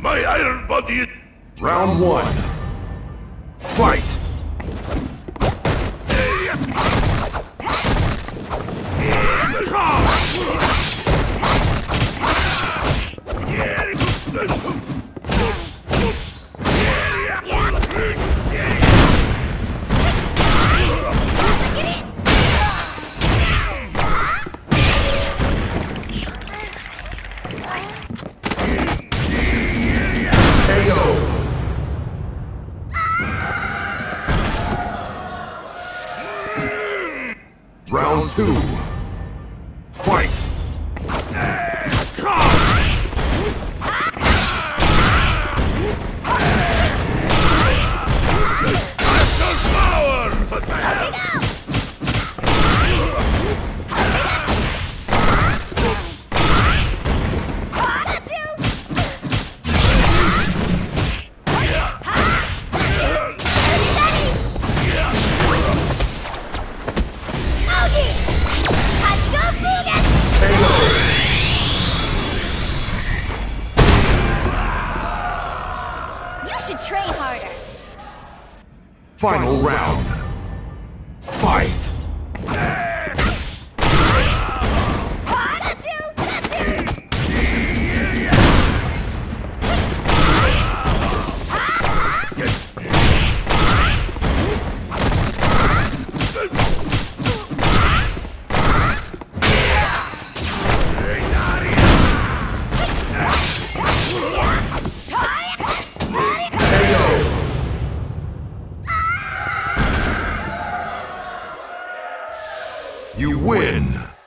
My iron body. Round one. Fight! Round two. You should train harder. Final round. You win!